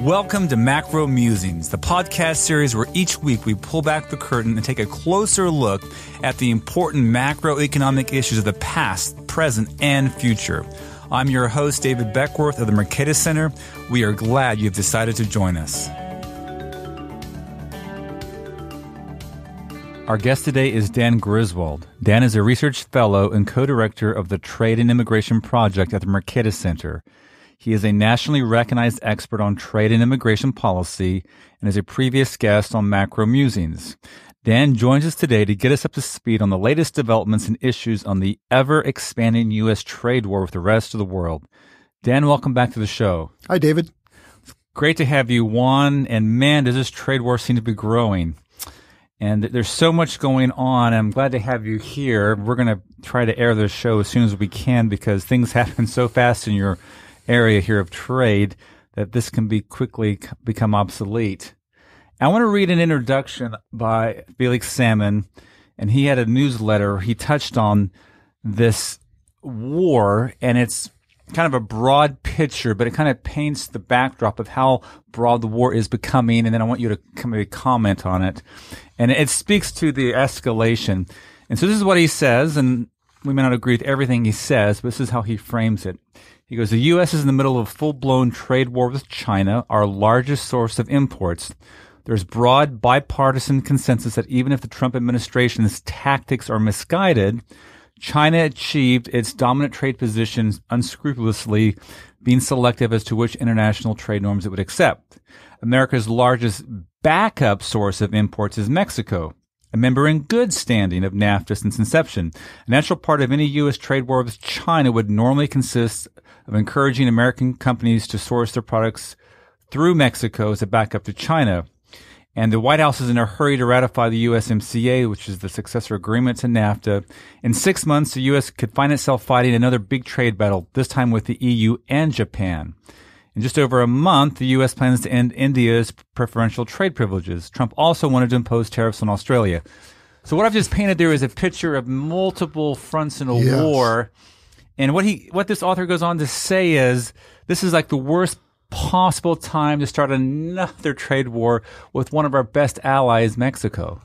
Welcome to Macro Musings, the podcast series where each week we pull back the curtain and take a closer look at the important macroeconomic issues of the past, present, and future. I'm your host, David Beckworth of the Mercatus Center. We are glad you've decided to join us. Our guest today is Dan Griswold. Dan is a research fellow and co-director of the Trade and Immigration Project at the Mercatus Center. He is a nationally recognized expert on trade and immigration policy and is a previous guest on Macro Musings. Dan joins us today to get us up to speed on the latest developments and issues on the ever expanding U.S. trade war with the rest of the world. Dan, welcome back to the show. Hi, David. Great to have you on. And man, does this trade war seem to be growing. And there's so much going on. I'm glad to have you here. We're going to try to air this show as soon as we can because things happen so fast in your area here of trade that this can be quickly become obsolete. I want to read an introduction by Felix Salmon, and he had a newsletter. He touched on this war, and it's kind of a broad picture, but it kind of paints the backdrop of how broad the war is becoming. And then I want you to comment on it. And it speaks to the escalation. And so this is what he says, and we may not agree with everything he says, but this is how he frames it. He goes, the U.S. is in the middle of a full blown trade war with China, our largest source of imports. There's broad bipartisan consensus that even if the Trump administration's tactics are misguided, China achieved its dominant trade positions unscrupulously, being selective as to which international trade norms it would accept. America's largest backup source of imports is Mexico a member in good standing of NAFTA since inception. A natural part of any U.S. trade war with China would normally consist of encouraging American companies to source their products through Mexico as a backup to China. And the White House is in a hurry to ratify the USMCA, which is the successor agreement to NAFTA. In six months, the U.S. could find itself fighting another big trade battle, this time with the EU and Japan. In just over a month, the U.S. plans to end India's preferential trade privileges. Trump also wanted to impose tariffs on Australia. So what I've just painted there is a picture of multiple fronts in a yes. war. And what he, what this author goes on to say is this is like the worst possible time to start another trade war with one of our best allies, Mexico.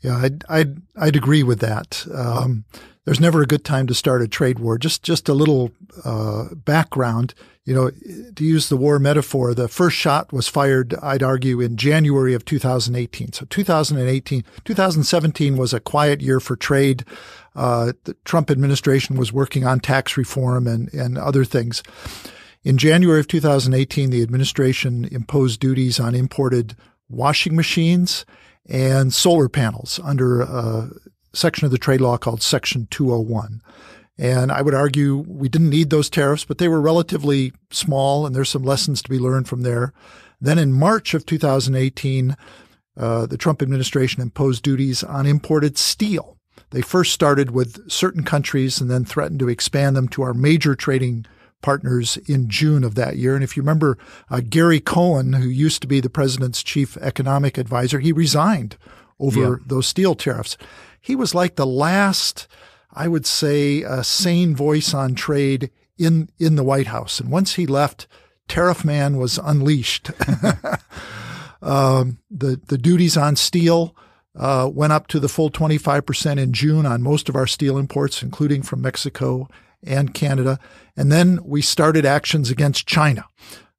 Yeah, I'd I'd, I'd agree with that. Um, there's never a good time to start a trade war. Just just a little uh, background. You know, to use the war metaphor, the first shot was fired, I'd argue, in January of 2018. So 2018, 2017 was a quiet year for trade. Uh, the Trump administration was working on tax reform and, and other things. In January of 2018, the administration imposed duties on imported washing machines and solar panels under a section of the trade law called Section 201. And I would argue we didn't need those tariffs, but they were relatively small, and there's some lessons to be learned from there. Then in March of 2018, uh, the Trump administration imposed duties on imported steel. They first started with certain countries and then threatened to expand them to our major trading partners in June of that year. And if you remember, uh, Gary Cohn, who used to be the president's chief economic advisor, he resigned over yeah. those steel tariffs. He was like the last, I would say, a sane voice on trade in, in the White House. And once he left, Tariff Man was unleashed. um, the, the duties on steel, uh, went up to the full 25% in June on most of our steel imports, including from Mexico and Canada. And then we started actions against China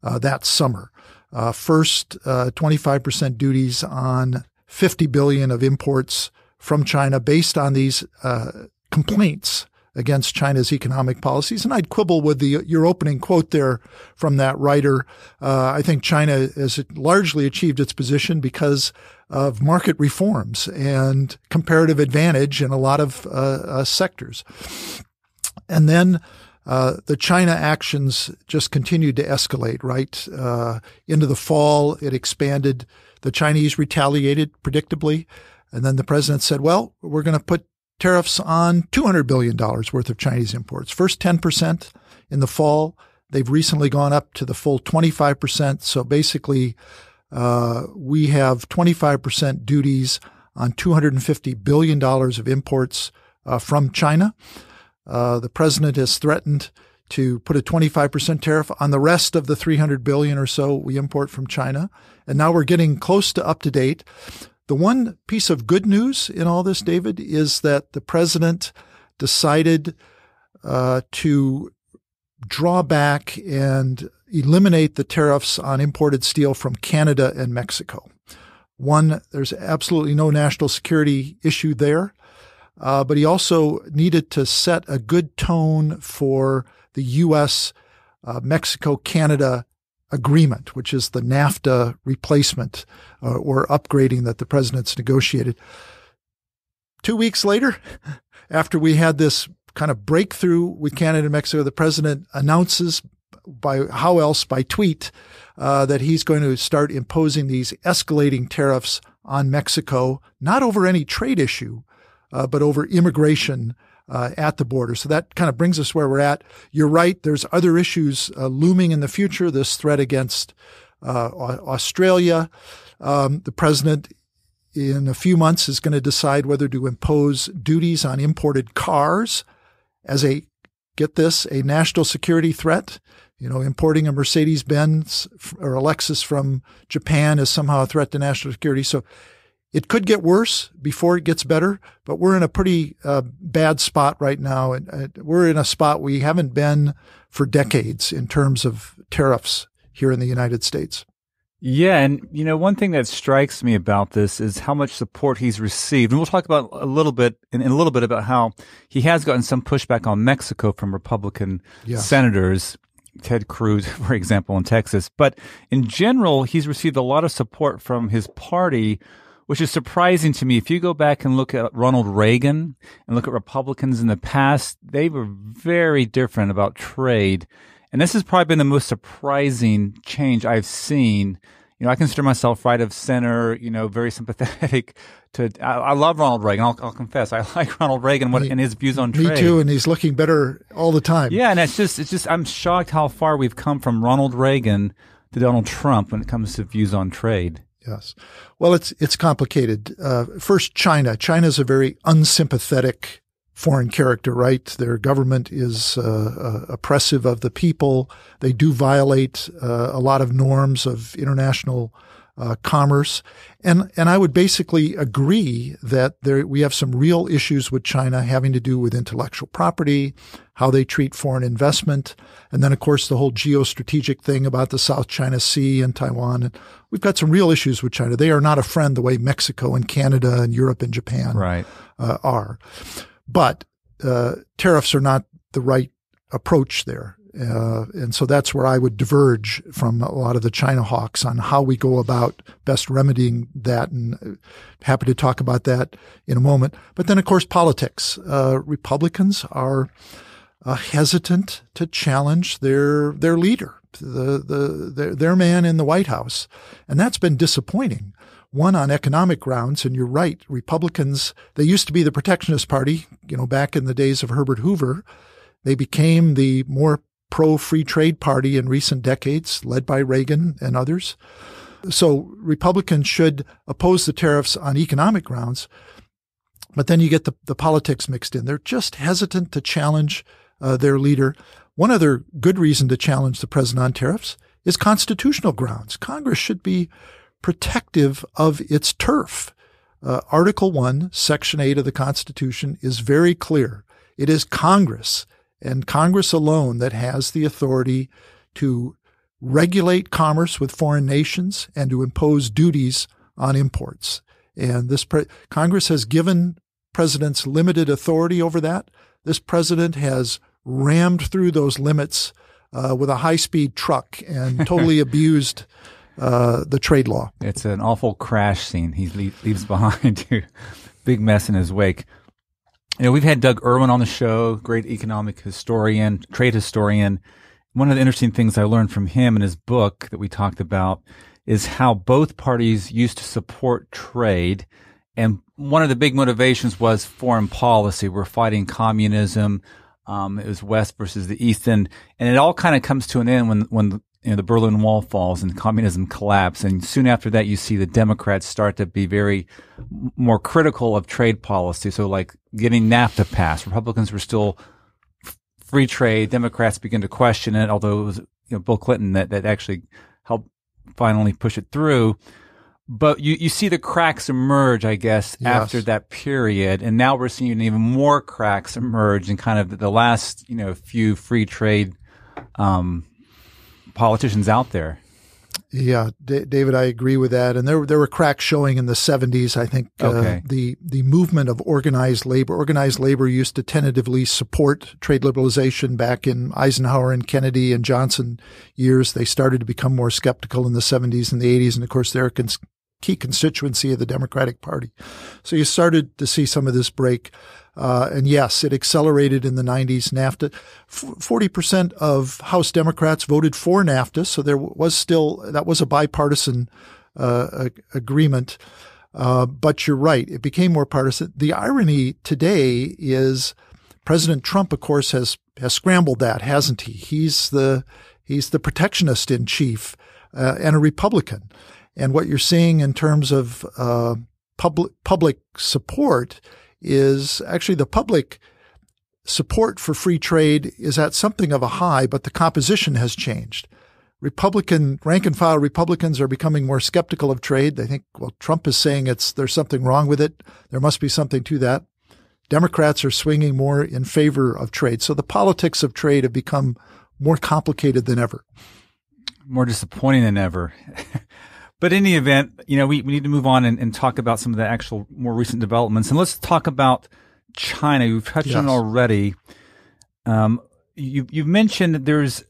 uh, that summer. Uh, first, 25% uh, duties on 50 billion of imports from China based on these uh, complaints against China's economic policies. And I'd quibble with the your opening quote there from that writer. Uh, I think China has largely achieved its position because of market reforms and comparative advantage in a lot of uh, uh, sectors. And then uh, the China actions just continued to escalate, right? Uh, into the fall, it expanded. The Chinese retaliated predictably. And then the president said, well, we're going to put tariffs on $200 billion worth of Chinese imports. First 10% in the fall. They've recently gone up to the full 25%. So basically, uh, we have 25% duties on $250 billion of imports uh, from China. Uh, the president has threatened to put a 25% tariff on the rest of the 300 billion or so we import from China. And now we're getting close to up to date. The one piece of good news in all this, David, is that the president decided uh, to draw back and eliminate the tariffs on imported steel from Canada and Mexico. One, there's absolutely no national security issue there. Uh, but he also needed to set a good tone for the U.S. Uh, Mexico Canada agreement, which is the NAFTA replacement uh, or upgrading that the president's negotiated. Two weeks later, after we had this kind of breakthrough with Canada and Mexico, the president announces by how else by tweet uh, that he's going to start imposing these escalating tariffs on Mexico, not over any trade issue, uh, but over immigration uh, at the border. So that kind of brings us where we're at. You're right. There's other issues uh, looming in the future. This threat against uh, Australia. Um, the president in a few months is going to decide whether to impose duties on imported cars as a, get this, a national security threat. You know, importing a Mercedes Benz or a Lexus from Japan is somehow a threat to national security. So it could get worse before it gets better, but we're in a pretty uh, bad spot right now. And uh, we're in a spot we haven't been for decades in terms of tariffs here in the United States. Yeah, and you know, one thing that strikes me about this is how much support he's received. And we'll talk about a little bit in, in a little bit about how he has gotten some pushback on Mexico from Republican yes. senators. Ted Cruz, for example, in Texas. But in general, he's received a lot of support from his party which is surprising to me. If you go back and look at Ronald Reagan and look at Republicans in the past, they were very different about trade. And this has probably been the most surprising change I've seen. You know, I consider myself right of center, you know, very sympathetic to, I, I love Ronald Reagan. I'll, I'll, confess. I like Ronald Reagan what, and his views on trade. Me too. And he's looking better all the time. Yeah. And it's just, it's just, I'm shocked how far we've come from Ronald Reagan to Donald Trump when it comes to views on trade. Yes. Well, it's it's complicated. Uh, first, China. China is a very unsympathetic foreign character, right? Their government is uh, uh, oppressive of the people. They do violate uh, a lot of norms of international uh, commerce. And, and I would basically agree that there, we have some real issues with China having to do with intellectual property, how they treat foreign investment. And then, of course, the whole geostrategic thing about the South China Sea and Taiwan. And we've got some real issues with China. They are not a friend the way Mexico and Canada and Europe and Japan right. uh, are. But uh, tariffs are not the right approach there. Uh, and so that's where I would diverge from a lot of the China hawks on how we go about best remedying that. And uh, happy to talk about that in a moment. But then, of course, politics. Uh, Republicans are uh, hesitant to challenge their their leader, the the their, their man in the White House, and that's been disappointing. One on economic grounds, and you're right. Republicans they used to be the protectionist party, you know, back in the days of Herbert Hoover. They became the more pro free trade party in recent decades, led by Reagan and others. So Republicans should oppose the tariffs on economic grounds. But then you get the, the politics mixed in. They're just hesitant to challenge uh, their leader. One other good reason to challenge the president on tariffs is constitutional grounds. Congress should be protective of its turf. Uh, Article 1, Section 8 of the Constitution is very clear. It is Congress and Congress alone that has the authority to regulate commerce with foreign nations and to impose duties on imports. And this pre- Congress has given presidents limited authority over that. This president has rammed through those limits uh, with a high speed truck and totally abused uh, the trade law. It's an awful crash scene he leaves behind. A big mess in his wake. You know, we've had Doug Irwin on the show, great economic historian, trade historian. One of the interesting things I learned from him in his book that we talked about is how both parties used to support trade. And one of the big motivations was foreign policy. We're fighting communism. Um, it was West versus the East. And, and it all kind of comes to an end when, when you know, the Berlin Wall falls and communism collapses. And soon after that, you see the Democrats start to be very more critical of trade policy. So like getting NAFTA passed, Republicans were still free trade, Democrats begin to question it, although it was you know, Bill Clinton that, that actually helped finally push it through. But you, you see the cracks emerge, I guess, Yes. after that period. And now we're seeing even more cracks emerge in kind of the last, you know, few free trade, um, politicians out there. Yeah, D- David, I agree with that. And there there were cracks showing in the 70s. I think uh, the the movement of organized labor, organized labor used to tentatively support trade liberalization back in Eisenhower and Kennedy and Johnson years. They started to become more skeptical in the 70s and the 80s, and of course they're a cons- key constituency of the Democratic Party. So you started to see some of this break. Uh, and yes, it accelerated in the 90s. NAFTA, 40% of House Democrats voted for NAFTA. So there was still, that was a bipartisan uh, ag- agreement. Uh, but you're right. It became more partisan. The irony today is President Trump, of course, has, has scrambled that, hasn't he? He's the, he's the protectionist in chief uh, and a Republican. And what you're seeing in terms of uh, public public support is actually the public support for free trade is at something of a high, but the composition has changed. Republican rank and file Republicans are becoming more skeptical of trade. They think, well, Trump is saying it's there's something wrong with it. There must be something to that. Democrats are swinging more in favor of trade. So the politics of trade have become more complicated than ever. more disappointing than ever. but in the event, you know, we, we need to move on and, and talk about some of the actual more recent developments. And let's talk about China. You've touched on it already. Um, you, you've mentioned that there's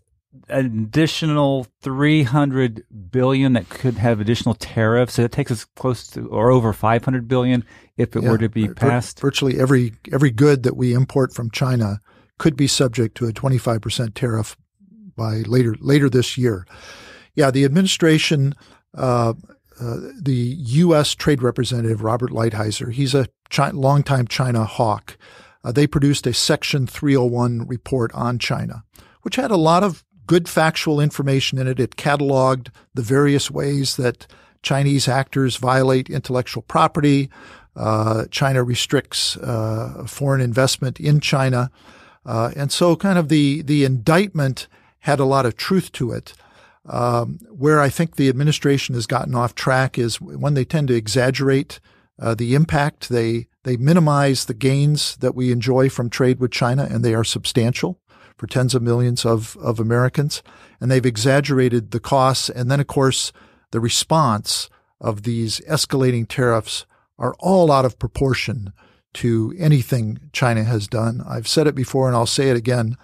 an additional 300 billion that could have additional tariffs. So that takes us close to or over 500 billion if it Yeah. were to be passed. virtually every every good that we import from China could be subject to a 25% tariff by later later this year. Yeah, the administration, uh, uh, the U.S. Trade Representative Robert Lighthizer, he's a chi- longtime China hawk. Uh, they produced a Section 301 report on China, which had a lot of good factual information in it. It cataloged the various ways that Chinese actors violate intellectual property. Uh, China restricts uh, foreign investment in China. Uh, and so kind of the, the indictment had a lot of truth to it. Um, where I think the administration has gotten off track is when they tend to exaggerate uh, the impact. They they minimize the gains that we enjoy from trade with China, and they are substantial for tens of millions of of Americans. And they've exaggerated the costs, and then of course the response of these escalating tariffs are all out of proportion to anything China has done. I've said it before, and I'll say it again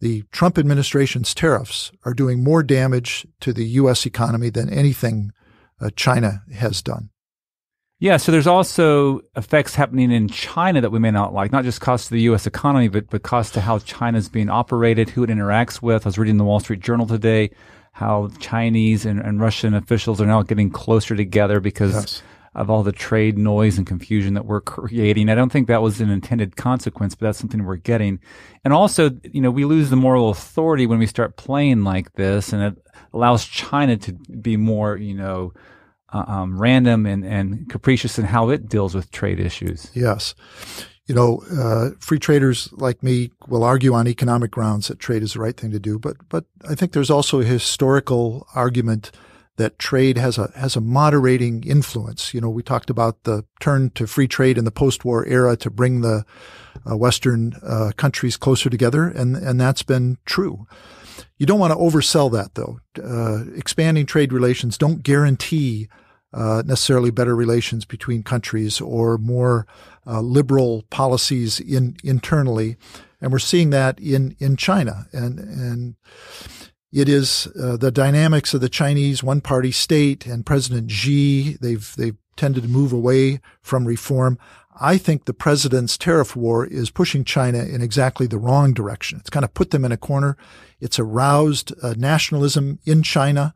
the Trump administration's tariffs are doing more damage to the U.S. economy than anything uh, China has done. Yeah, so there's also effects happening in China that we may not like, not just cost to the U.S. economy, but, but cost to how China's being operated, who it interacts with. I was reading the Wall Street Journal today how Chinese and, and Russian officials are now getting closer together because Yes. Of all the trade noise and confusion that we're creating. I don't think that was an intended consequence, but that's something we're getting. And also, you know, we lose the moral authority when we start playing like this, and it allows China to be more, you know, uh, um, random and, and capricious in how it deals with trade issues. Yes. You know, uh, free traders like me will argue on economic grounds that trade is the right thing to do, but but I think there's also a historical argument that trade has a has a moderating influence. You know, we talked about the turn to free trade in the post-war era to bring the uh, Western uh, countries closer together, and and that's been true. You don't want to oversell that, though. Uh, expanding trade relations don't guarantee uh, necessarily better relations between countries or more uh, liberal policies in internally, and we're seeing that in in China, and and it is uh, the dynamics of the Chinese one-party state and President Xi. They've they've tended to move away from reform. I think the president's tariff war is pushing China in exactly the wrong direction. It's kind of put them in a corner. It's aroused uh, nationalism in China,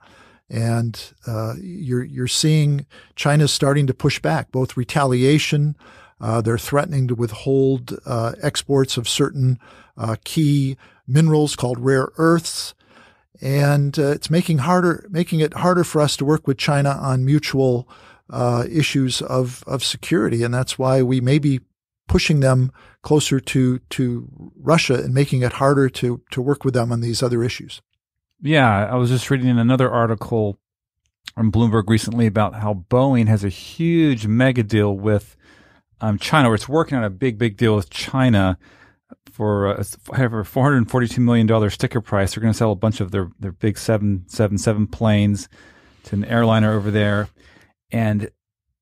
and uh, you're you're seeing China starting to push back, both retaliation. Uh, they're threatening to withhold uh, exports of certain uh, key minerals called rare earths and uh, it's making harder, making it harder for us to work with China on mutual uh, issues of of security, and that's why we may be pushing them closer to to Russia and making it harder to to work with them on these other issues. Yeah, I was just reading another article on Bloomberg recently about how Boeing has a huge mega deal with um, China, where it's working on a big, big deal with China for uh, hundred forty-two million dollar sticker price. They're going to sell a bunch of their their big seven seven seven planes to an airliner over there, and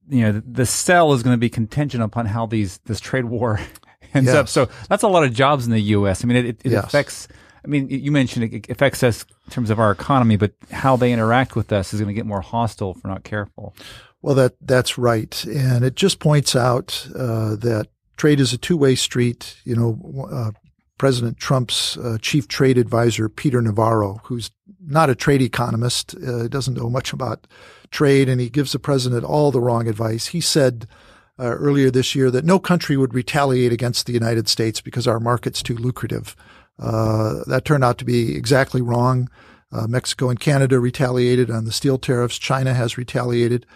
you know the, the sell is going to be contingent upon how these this trade war ends Yes. up. So that's a lot of jobs in the U.S. I mean, it, it Yes. affects. I mean, you mentioned it affects us in terms of our economy, but how they interact with us is going to get more hostile if we're not careful. Well, that that's right, and it just points out uh, that trade is a two-way street. You know, uh, President Trump's uh, chief trade advisor Peter Navarro, who's not a trade economist, uh, doesn't know much about trade, and he gives the president all the wrong advice. He said uh, earlier this year that no country would retaliate against the United States because our market's too lucrative. Uh, that turned out to be exactly wrong. Uh, Mexico and Canada retaliated on the steel tariffs. China has retaliated.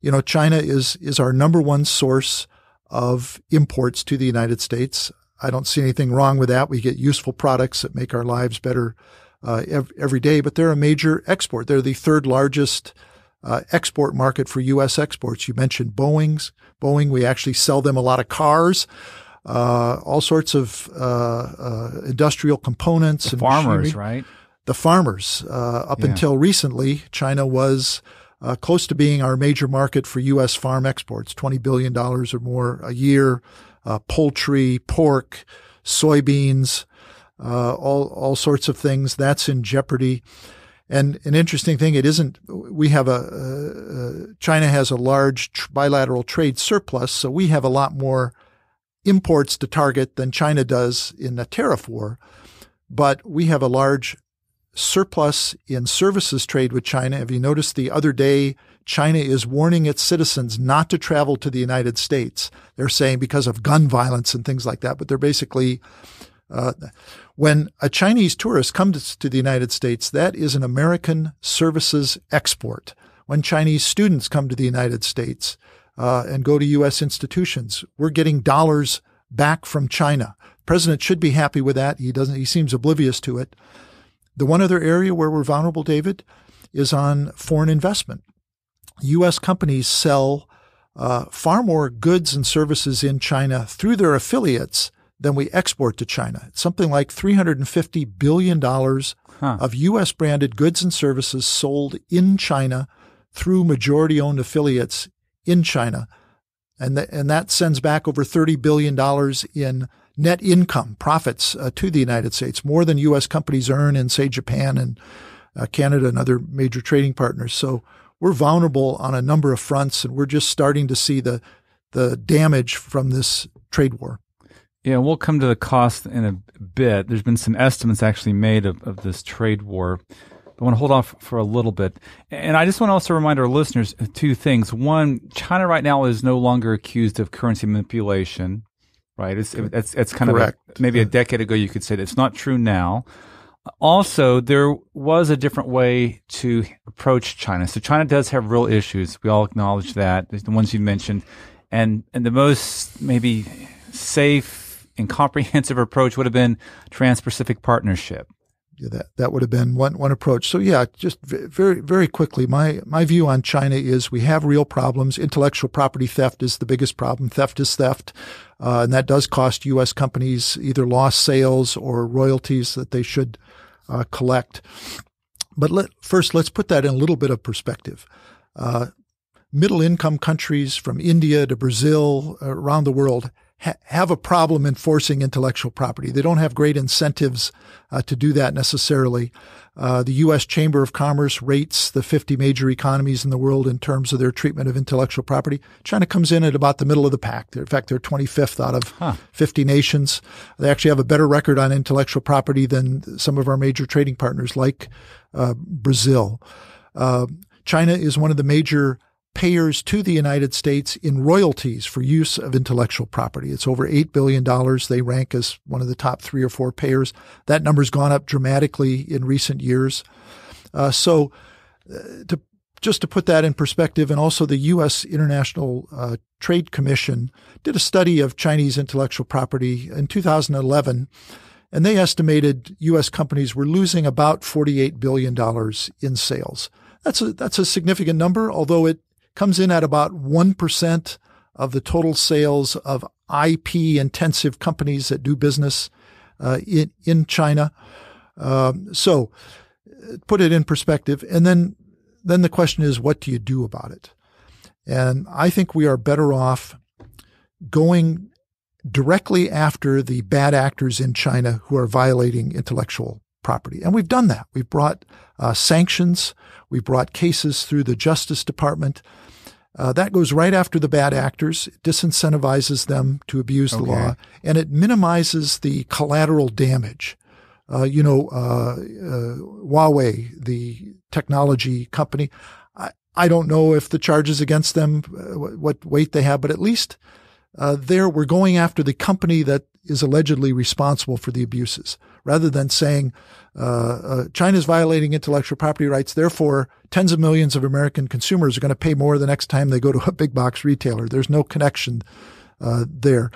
You know, China is is our number one source of imports to the United States. I don't see anything wrong with that. We get useful products that make our lives better uh, ev- every day. But they're a major export. They're the third largest uh, export market for U.S. exports. You mentioned Boeing's. Boeing, we actually sell them a lot of cars, uh, all sorts of uh, uh, industrial components and Farmers, machinery right? the farmers. Uh, up Yeah. until recently, China was uh, close to being our major market for U.S. farm exports, $20 billion or more a year, uh, poultry, pork, soybeans, uh, all, all sorts of things. That's in jeopardy. And an interesting thing, it isn't, we have a, uh, China has a large tr- bilateral trade surplus, so we have a lot more imports to target than China does in a tariff war. But we have a large surplus in services trade with China. Have you noticed the other day, China is warning its citizens not to travel to the United States? They're saying because of gun violence and things like that, but they're basically, uh, when a Chinese tourist comes to the United States, that is an American services export. When Chinese students come to the United States uh, and go to U.S. institutions, we're getting dollars back from China. President should be happy with that. He doesn't. He seems oblivious to it. The one other area where we're vulnerable, David, is on foreign investment. U.S. companies sell uh, far more goods and services in China through their affiliates than we export to China. It's something like $350 billion Huh. of U.S. branded goods and services sold in China through majority owned affiliates in China. And, th- and that sends back over $30 billion in net income profits uh, to the United States, more than U.S. companies earn in, say, Japan and uh, Canada and other major trading partners. So we're vulnerable on a number of fronts, and we're just starting to see the the damage from this trade war. Yeah, we'll come to the cost in a bit. There's been some estimates actually made of, of this trade war. I want to hold off for a little bit. And I just want to also remind our listeners two things. One, China right now is no longer accused of currency manipulation, right? It's, it's, it's kind Correct. of a, maybe a decade ago you could say that it's not true now. Also, there was a different way to approach China. So China does have real issues. We all acknowledge that. There's the ones you mentioned. And, and the most maybe safe and comprehensive approach would have been Trans-Pacific Partnership. That that would have been one one approach. So yeah, just very very quickly, my my view on China is we have real problems. Intellectual property theft is the biggest problem. Theft is theft, uh, and that does cost U.S. companies either lost sales or royalties that they should uh, collect. But let, first, let's put that in a little bit of perspective. Uh, middle income countries from India to Brazil around the world ha- have a problem enforcing intellectual property. They don't have great incentives uh, to do that necessarily. Uh, the U.S. Chamber of Commerce rates the 50 major economies in the world in terms of their treatment of intellectual property. China comes in at about the middle of the pack. They're, in fact, they're 25th out of Huh. 50 nations. They actually have a better record on intellectual property than some of our major trading partners like uh, Brazil. Uh, China is one of the major payers to the United States in royalties for use of intellectual property. It's over $8 billion. They rank as one of the top three or four payers. That number's gone up dramatically in recent years. Uh, so uh, to just to put that in perspective, and also the U.S. International uh, Trade Commission did a study of Chinese intellectual property in 2011, and they estimated U.S. companies were losing about $48 billion in sales. That's a, that's a significant number, although it comes in at about 1% of the total sales of IP intensive companies that do business uh, in, in China. Um, so put it in perspective. And then, then the question is, what do you do about it? And I think we are better off going directly after the bad actors in China who are violating intellectual property. And we've done that. We've brought uh, sanctions. We've brought cases through the Justice Department. Uh, that goes right after the bad actors, it disincentivizes them to abuse the law, and it minimizes the collateral damage. Uh, you know, uh, uh, Huawei, the technology company, I, I, don't know if the charges against them, uh, what weight they have, but at least uh, there we're going after the company that is allegedly responsible for the abuses rather than saying uh, uh, China's violating intellectual property rights. Therefore, tens of millions of American consumers are going to pay more the next time they go to a big box retailer. There's no connection uh, there.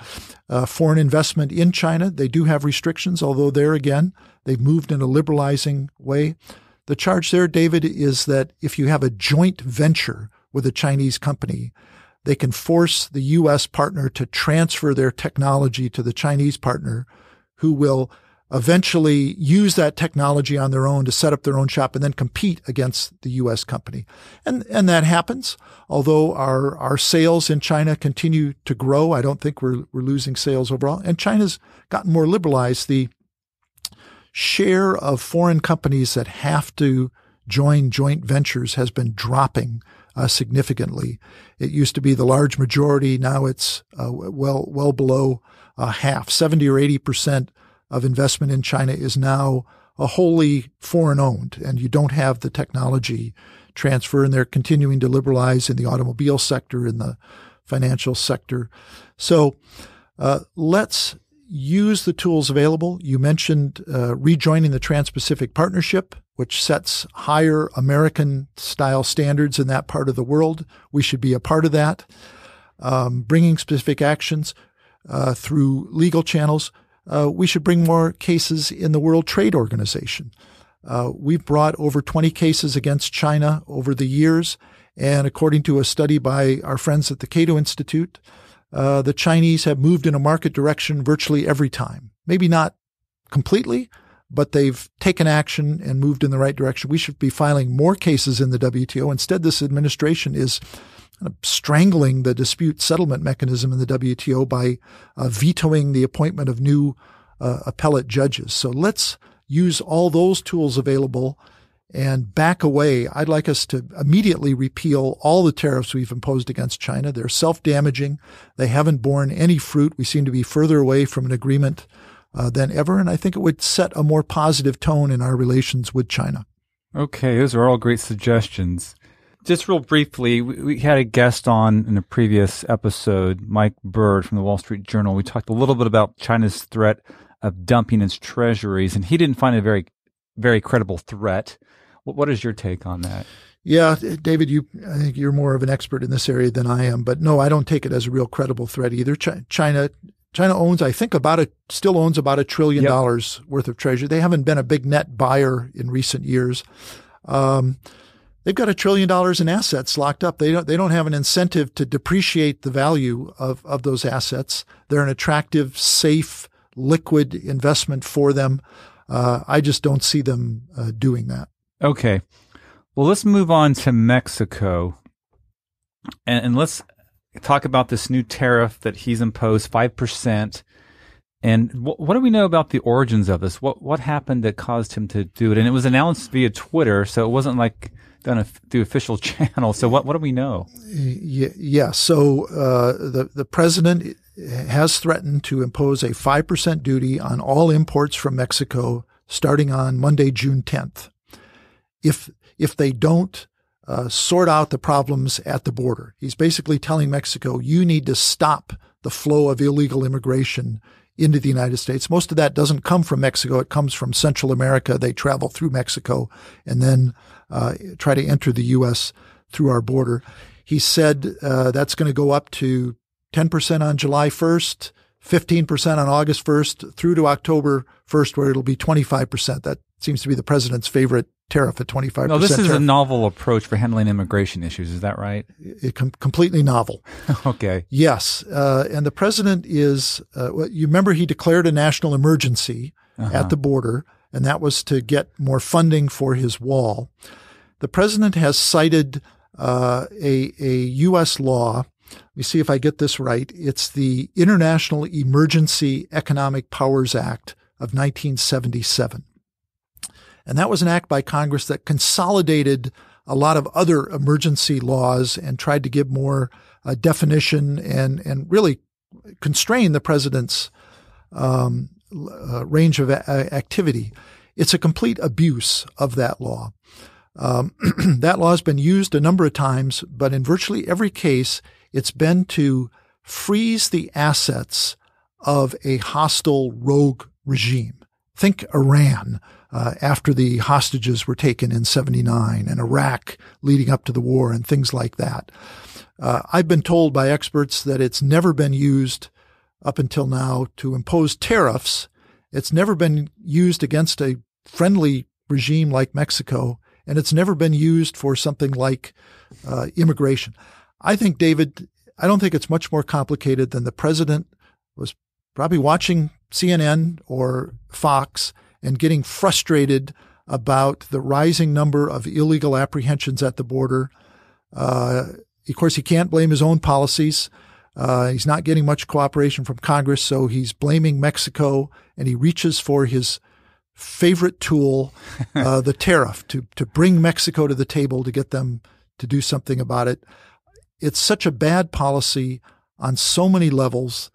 Uh, foreign investment in China, they do have restrictions, although there again, they've moved in a liberalizing way. The charge there, David, is that if you have a joint venture with a Chinese company, they can force the U.S. partner to transfer their technology to the Chinese partner who will eventually use that technology on their own to set up their own shop and then compete against the U.S. company. And, and that happens. Although our, our sales in China continue to grow, I don't think we're, we're losing sales overall. And China's gotten more liberalized. The share of foreign companies that have to join joint ventures has been dropping uh, significantly. It used to be the large majority. Now it's uh, well well below uh, half. Seventy or eighty percent of investment in China is now a wholly foreign owned, and you don't have the technology transfer. And they're continuing to liberalize in the automobile sector, in the financial sector. So uh, let's use the tools available. You mentioned uh, rejoining the Trans Pacific Partnership which sets higher American style standards in that part of the world. We should be a part of that. Um, bringing specific actions uh, through legal channels. Uh, we should bring more cases in the World Trade Organization. Uh, we've brought over 20 cases against China over the years. And according to a study by our friends at the Cato Institute, uh, the Chinese have moved in a market direction virtually every time. Maybe not completely, but they've taken action and moved in the right direction. We should be filing more cases in the WTO. Instead, this administration is strangling the dispute settlement mechanism in the WTO by uh, vetoing the appointment of new uh, appellate judges. So let's use all those tools available and back away. I'd like us to immediately repeal all the tariffs we've imposed against China. They're self-damaging. They haven't borne any fruit. We seem to be further away from an agreement uh, than ever. And I think it would set a more positive tone in our relations with China. Okay, those are all great suggestions. Just real briefly, we, we had a guest on in a previous episode, Mike Bird from the Wall Street Journal. We talked a little bit about China's threat of dumping its treasuries, and he didn't find it a very, very credible threat. What, what is your take on that? Yeah, David, you I think you're more of an expert in this area than I am, but no, I don't take it as a real credible threat either. China China owns, I think, about a still owns about a trillion yep. dollars worth of treasury. They haven't been a big net buyer in recent years. Um, they've got a trillion dollars in assets locked up. They don't they don't have an incentive to depreciate the value of of those assets. They're an attractive, safe, liquid investment for them. Uh, I just don't see them uh, doing that. Okay, well, let's move on to Mexico, and, and let's talk about this new tariff that he's imposed, 5%. And wh- what do we know about the origins of this? What what happened that caused him to do it? And it was announced via Twitter, so it wasn't like done through official channel. So what what do we know? Yeah, yeah. so uh, the the president has threatened to impose a five percent duty on all imports from Mexico starting on Monday, June tenth. If if they don't uh, sort out the problems at the border. He's basically telling Mexico, you need to stop the flow of illegal immigration into the United States. Most of that doesn't come from Mexico. It comes from Central America. They travel through Mexico and then uh, try to enter the U.S. through our border. He said uh, that's going to go up to 10% on July 1st, 15% on August 1st, through to October 1st, where it'll be 25%. That seems to be the president's favorite tariff at 25%. No, this is tariff. a novel approach for handling immigration issues. Is that right? It, com- completely novel. okay. Yes. Uh, and the president is, uh, you remember he declared a national emergency uh-huh. at the border, and that was to get more funding for his wall. The president has cited uh, a, a U.S. law. Let me see if I get this right. It's the International Emergency Economic Powers Act of 1977. And that was an act by Congress that consolidated a lot of other emergency laws and tried to give more uh, definition and, and really constrain the president's um, uh, range of a- activity. It's a complete abuse of that law. Um, that law has been used a number of times, but in virtually every case, it's been to freeze the assets of a hostile rogue regime. Think Iran, uh, after the hostages were taken in 79 and Iraq leading up to the war and things like that. Uh, I've been told by experts that it's never been used up until now to impose tariffs. It's never been used against a friendly regime like Mexico, and it's never been used for something like uh, immigration. I think, David, I don't think it's much more complicated than the president was probably watching CNN or Fox and getting frustrated about the rising number of illegal apprehensions at the border. Uh, of course, he can't blame his own policies. Uh, he's not getting much cooperation from Congress, so he's blaming Mexico, and he reaches for his favorite tool, uh, the tariff, to to bring Mexico to the table to get them to do something about it. It's such a bad policy on so many levels.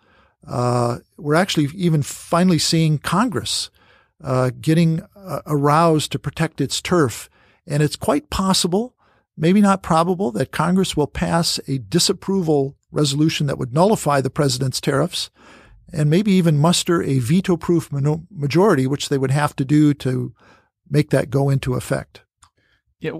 Uh, we're actually even finally seeing Congress uh, getting uh, aroused to protect its turf. And it's quite possible, maybe not probable, that Congress will pass a disapproval resolution that would nullify the president's tariffs and maybe even muster a veto proof majority, which they would have to do to make that go into effect. Yeah.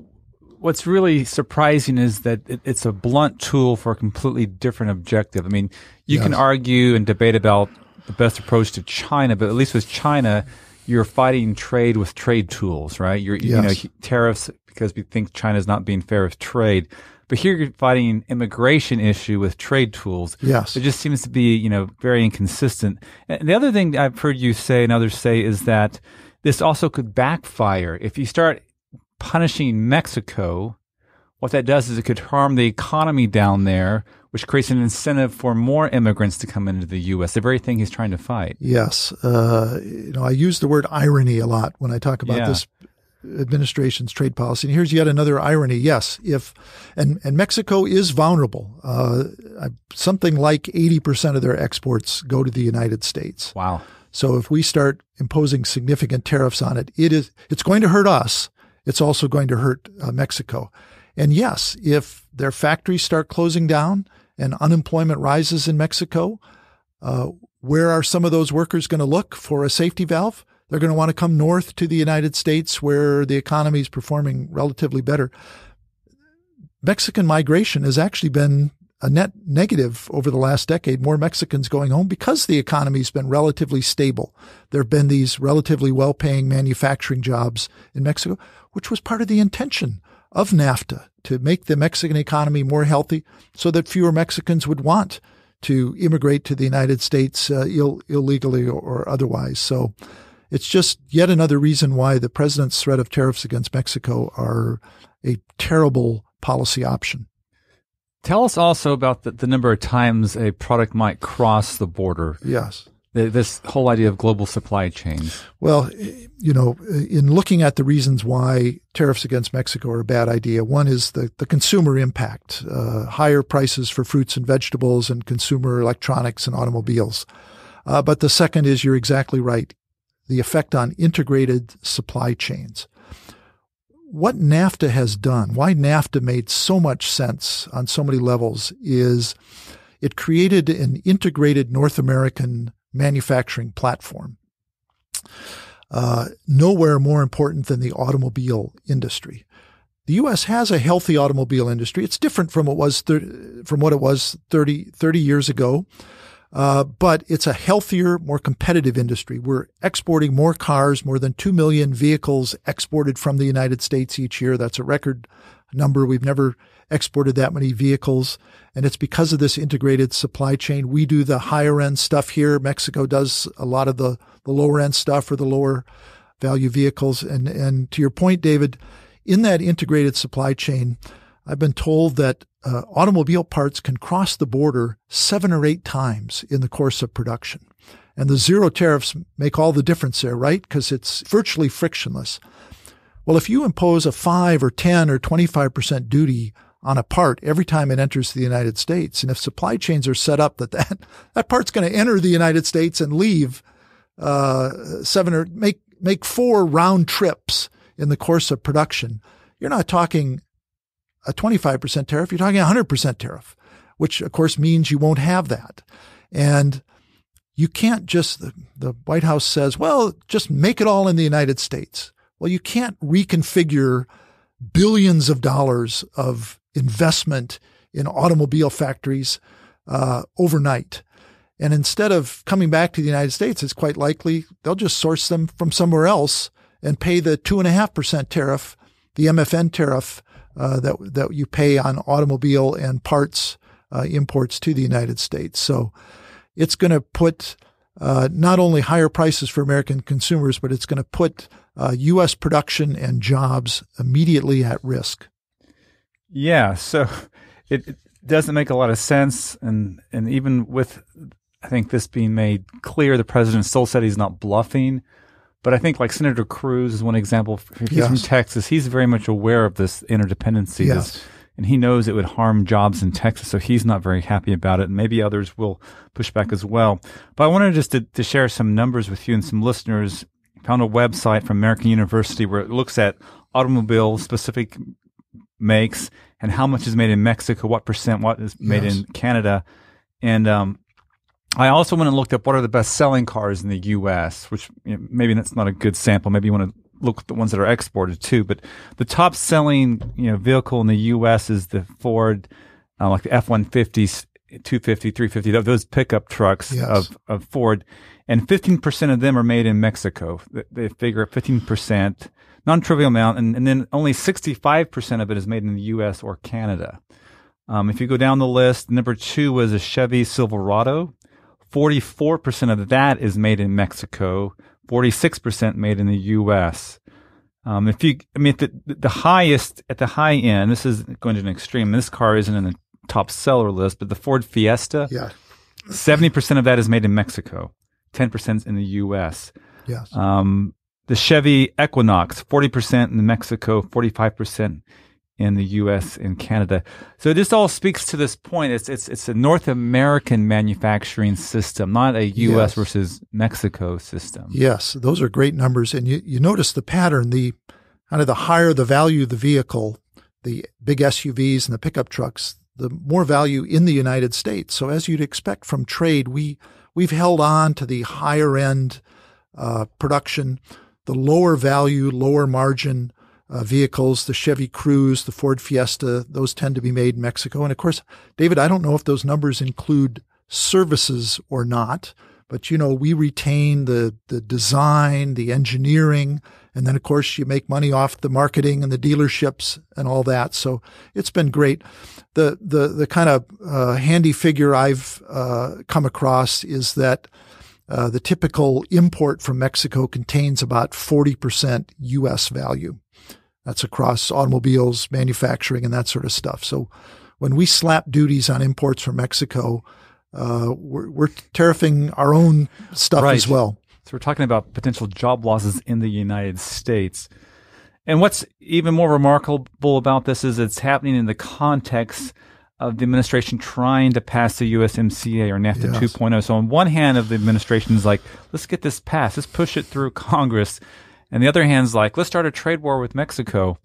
What's really surprising is that it's a blunt tool for a completely different objective. I mean, you yes. can argue and debate about the best approach to China, but at least with China, you're fighting trade with trade tools, right? You're, yes. you know, tariffs because we think China's not being fair with trade. But here you're fighting immigration issue with trade tools. Yes. It just seems to be, you know, very inconsistent. And the other thing I've heard you say and others say is that this also could backfire. If you start punishing Mexico, what that does is it could harm the economy down there, which creates an incentive for more immigrants to come into the U.S. The very thing he's trying to fight. Yes, uh, you know, I use the word irony a lot when I talk about yeah. this administration's trade policy. And here's yet another irony. Yes, if and and Mexico is vulnerable. Uh, something like eighty percent of their exports go to the United States. Wow. So if we start imposing significant tariffs on it, it is it's going to hurt us. It's also going to hurt uh, Mexico. And yes, if their factories start closing down, and unemployment rises in Mexico, uh, where are some of those workers going to look for a safety valve? They're going to want to come north to the United States where the economy is performing relatively better. Mexican migration has actually been a net negative over the last decade. More Mexicans going home because the economy's been relatively stable. There have been these relatively well paying manufacturing jobs in Mexico, which was part of the intention of NAFTA to make the Mexican economy more healthy so that fewer Mexicans would want to immigrate to the United States uh, Ill- illegally or, or otherwise. So it's just yet another reason why the president's threat of tariffs against Mexico are a terrible policy option. Tell us also about the, the number of times a product might cross the border. Yes this whole idea of global supply chains? Well, you know, in looking at the reasons why tariffs against Mexico are a bad idea, one is the, the consumer impact, uh, higher prices for fruits and vegetables and consumer electronics and automobiles. Uh, but the second is you're exactly right, the effect on integrated supply chains. What NAFTA has done, why NAFTA made so much sense on so many levels, is it created an integrated North American manufacturing platform. Uh, nowhere more important than the automobile industry. The U.S. has a healthy automobile industry. It's different from what was thir- from what it was 30, 30 years ago. Uh, but it's a healthier, more competitive industry. We're exporting more cars, more than 2 million vehicles exported from the United States each year. That's a record number. We've never exported that many vehicles. And it's because of this integrated supply chain. We do the higher end stuff here. Mexico does a lot of the, the lower end stuff or the lower value vehicles. And, and to your point, David, in that integrated supply chain, I've been told that uh, automobile parts can cross the border seven or eight times in the course of production. And the zero tariffs make all the difference there, right? Because it's virtually frictionless. Well, if you impose a 5 or 10 or 25% duty on a part every time it enters the United States, and if supply chains are set up that that, that part's going to enter the United States and leave uh, seven or make, make four round trips in the course of production, you're not talking a 25% tariff, you're talking a 100% tariff, which of course means you won't have that. And you can't just, the, the White House says, well, just make it all in the United States. Well, you can't reconfigure billions of dollars of investment in automobile factories uh, overnight. And instead of coming back to the United States, it's quite likely they'll just source them from somewhere else and pay the two and a half percent tariff, the MFN tariff uh, that that you pay on automobile and parts uh, imports to the United States. So it's going to put uh, not only higher prices for American consumers, but it's going to put U.S. Uh, production and jobs immediately at risk. Yeah, so it, it doesn't make a lot of sense, and and even with I think this being made clear, the president still said he's not bluffing. But I think like Senator Cruz is one example. He's yes. from Texas. He's very much aware of this interdependency. Yes. This, and he knows it would harm jobs in Texas. So he's not very happy about it. And maybe others will push back as well. But I wanted just to, to share some numbers with you and some listeners. Found a website from American University where it looks at automobile specific makes and how much is made in Mexico, what percent, what is made yes. in Canada. And um, I also went and looked up what are the best selling cars in the U.S., which you know, maybe that's not a good sample. Maybe you want to look at the ones that are exported too. But the top selling you know vehicle in the U.S. is the Ford, uh, like the F-150s, 250, 350, those pickup trucks yes. of, of Ford. And 15% of them are made in Mexico. They figure 15%, non-trivial amount. And, and then only 65% of it is made in the U.S. or Canada. Um, if you go down the list, number two was a Chevy Silverado. 44% of that is made in Mexico, 46% made in the US. Um, if you, I mean, the, the highest at the high end, this is going to an extreme. This car isn't in the top seller list, but the Ford Fiesta, yeah, 70% of that is made in Mexico, 10% in the US. Yes. Um, the Chevy Equinox, 40% in Mexico, 45% in the U.S. and Canada. So this all speaks to this point. It's it's it's a North American manufacturing system, not a U.S. Yes. versus Mexico system. Yes, those are great numbers, and you you notice the pattern. The kind of the higher the value of the vehicle, the big SUVs and the pickup trucks, the more value in the United States. So as you'd expect from trade, we we've held on to the higher end uh, production, the lower value, lower margin uh, vehicles, the Chevy Cruze, the Ford Fiesta, those tend to be made in Mexico. And of course, David, I don't know if those numbers include services or not, but you know, we retain the, the design, the engineering, and then of course you make money off the marketing and the dealerships and all that. So it's been great. The, the, the kind of uh, handy figure I've uh, come across is that uh, the typical import from Mexico contains about 40% U.S. value. That's across automobiles, manufacturing, and that sort of stuff. So when we slap duties on imports from Mexico, uh, we're, we're tariffing our own stuff right. as well. So we're talking about potential job losses in the United States. And what's even more remarkable about this is it's happening in the context of the administration trying to pass the USMCA or NAFTA yes. 2.0. So on one hand of the administration is like, let's get this passed, let's push it through Congress. And the other hand's like, let's start a trade war with Mexico.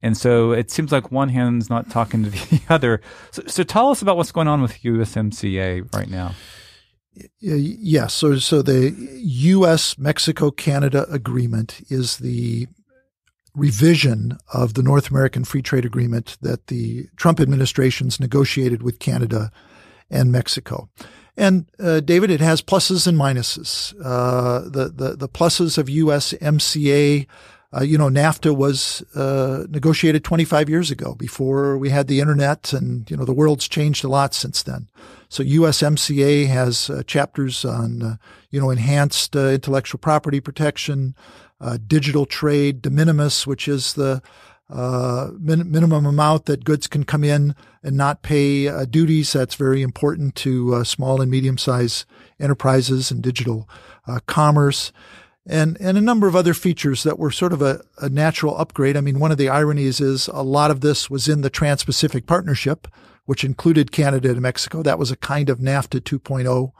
And so it seems like one hand's not talking to the other. So, so tell us about what's going on with USMCA right now. Yes. So, so the U.S. Mexico Canada agreement is the revision of the North American Free Trade Agreement that the Trump administration's negotiated with Canada and Mexico. And uh, David, it has pluses and minuses. Uh, the, the the pluses of USMCA, uh, you know, NAFTA was uh, negotiated 25 years ago before we had the internet, and you know the world's changed a lot since then. So USMCA has uh, chapters on uh, you know enhanced intellectual property protection, digital trade, de minimis, which is the uh, min- minimum amount that goods can come in and not pay uh, duties. That's very important to uh, small and medium sized enterprises and digital uh, commerce. And, and a number of other features that were sort of a, a natural upgrade. I mean, one of the ironies is a lot of this was in the Trans Pacific Partnership, which included Canada and Mexico. That was a kind of NAFTA 2.0.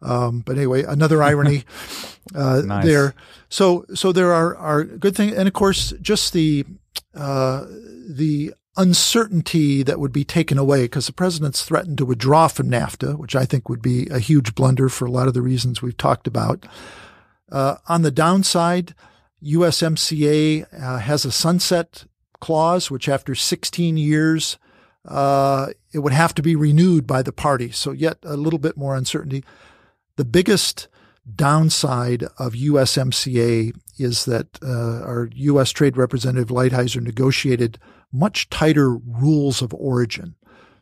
Um, but anyway, another irony uh, nice. there. So so there are are good things, and of course, just the uh, the uncertainty that would be taken away because the president's threatened to withdraw from NAFTA, which I think would be a huge blunder for a lot of the reasons we've talked about. Uh, on the downside, USMCA uh, has a sunset clause, which after 16 years, uh, it would have to be renewed by the party. So yet a little bit more uncertainty. The biggest downside of USMCA is that uh, our U.S. Trade Representative Lighthizer negotiated much tighter rules of origin.